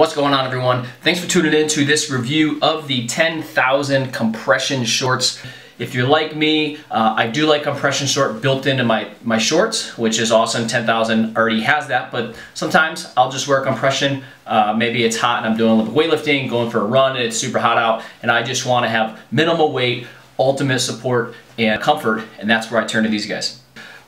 What's going on everyone? Thanks for tuning in to this review of the 10,000 compression shorts. If you're like me, uh, I do like compression short built into my, my shorts, which is awesome. 10,000 already has that, but sometimes I'll just wear compression. Uh, maybe it's hot and I'm doing a little weightlifting, going for a run and it's super hot out, and I just wanna have minimal weight, ultimate support, and comfort, and that's where I turn to these guys.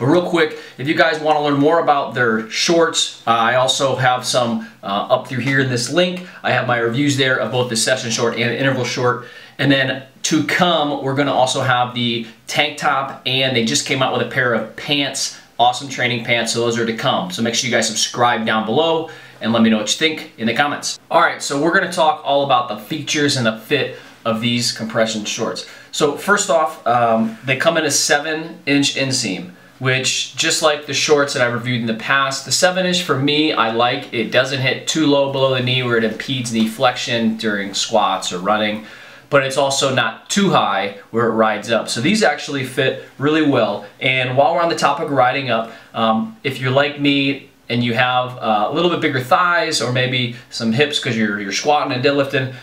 But real quick, if you guys want to learn more about their shorts, uh, I also have some uh, up through here in this link. I have my reviews there of both the session short and interval short. And then to come, we're going to also have the tank top and they just came out with a pair of pants, awesome training pants. So those are to come. So make sure you guys subscribe down below and let me know what you think in the comments. All right, so we're going to talk all about the features and the fit of these compression shorts. So first off, um, they come in a seven inch inseam which just like the shorts that I reviewed in the past, the 7 inch for me I like. It doesn't hit too low below the knee where it impedes knee flexion during squats or running, but it's also not too high where it rides up. So these actually fit really well. And while we're on the topic of riding up, um, if you're like me and you have uh, a little bit bigger thighs or maybe some hips because you're, you're squatting and deadlifting,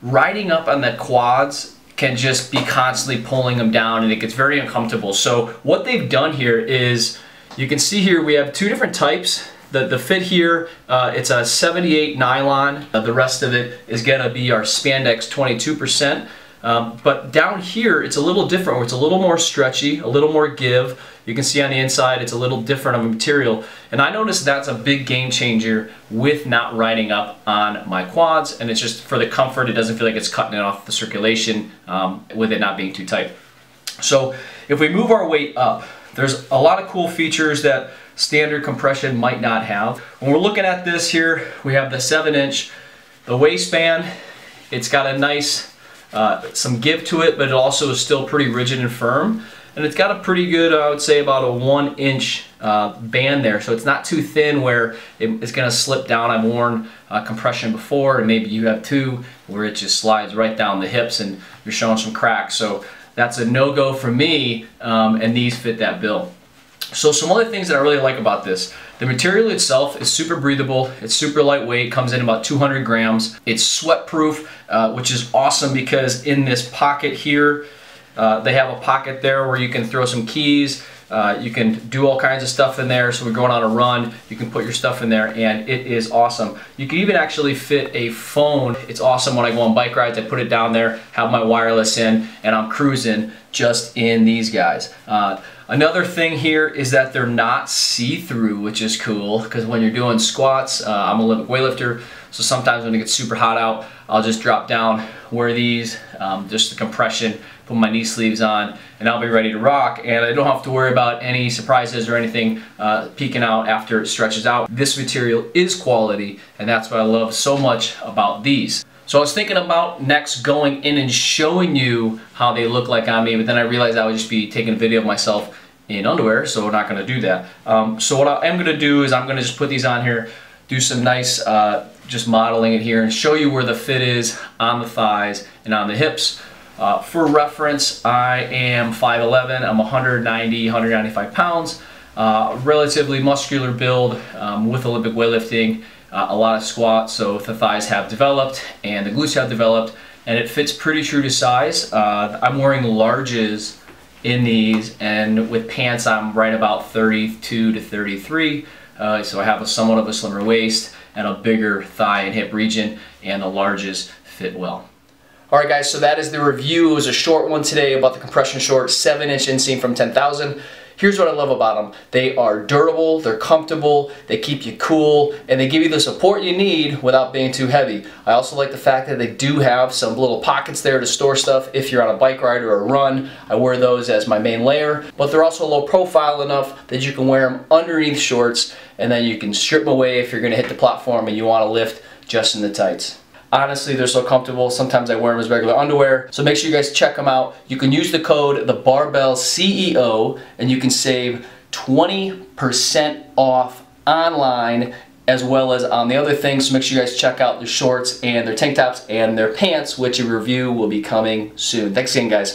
riding up on the quads can just be constantly pulling them down and it gets very uncomfortable. So what they've done here is, you can see here we have two different types. The, the fit here, uh, it's a 78 nylon. Uh, the rest of it is gonna be our spandex 22%. Um, but down here, it's a little different, it's a little more stretchy, a little more give. You can see on the inside, it's a little different of a material. And I noticed that's a big game changer with not riding up on my quads. And it's just for the comfort, it doesn't feel like it's cutting it off the circulation um, with it not being too tight. So if we move our weight up, there's a lot of cool features that standard compression might not have. When we're looking at this here, we have the seven inch, the waistband, it's got a nice uh, some give to it, but it also is still pretty rigid and firm. And it's got a pretty good, I would say about a one inch uh, band there. So it's not too thin where it, it's gonna slip down. I've worn uh, compression before and maybe you have too, where it just slides right down the hips and you're showing some cracks. So that's a no-go for me um, and these fit that bill. So some other things that I really like about this. The material itself is super breathable, it's super lightweight, comes in about 200 grams. It's sweat proof, uh, which is awesome because in this pocket here, uh, they have a pocket there where you can throw some keys, uh, you can do all kinds of stuff in there. So we're going on a run, you can put your stuff in there and it is awesome. You can even actually fit a phone. It's awesome when I go on bike rides, I put it down there, have my wireless in and I'm cruising just in these guys. Uh, Another thing here is that they're not see-through, which is cool, because when you're doing squats, uh, I'm a Olympic weightlifter, so sometimes when it gets super hot out, I'll just drop down, wear these, um, just the compression, put my knee sleeves on, and I'll be ready to rock, and I don't have to worry about any surprises or anything uh, peeking out after it stretches out. This material is quality, and that's what I love so much about these. So I was thinking about next going in and showing you how they look like on me, but then I realized I would just be taking a video of myself in underwear, so we're not going to do that. Um, so what I am going to do is I'm going to just put these on here, do some nice uh, just modeling it here, and show you where the fit is on the thighs and on the hips. Uh, for reference, I am 5'11", I'm 190, 195 pounds, uh, relatively muscular build um, with Olympic weightlifting, uh, a lot of squats, so the thighs have developed and the glutes have developed, and it fits pretty true to size. Uh, I'm wearing larges in these, and with pants I'm right about 32 to 33, uh, so I have a somewhat of a slimmer waist and a bigger thigh and hip region, and the larges fit well. Alright guys, so that is the review. It was a short one today about the compression short 7 inch inseam from 10,000. Here's what I love about them. They are durable, they're comfortable, they keep you cool, and they give you the support you need without being too heavy. I also like the fact that they do have some little pockets there to store stuff if you're on a bike ride or a run. I wear those as my main layer, but they're also low profile enough that you can wear them underneath shorts and then you can strip them away if you're gonna hit the platform and you wanna lift just in the tights. Honestly, they're so comfortable. Sometimes I wear them as regular underwear. So make sure you guys check them out. You can use the code the Barbell CEO and you can save 20% off online as well as on the other things. So make sure you guys check out their shorts and their tank tops and their pants, which a review will be coming soon. Thanks again, guys.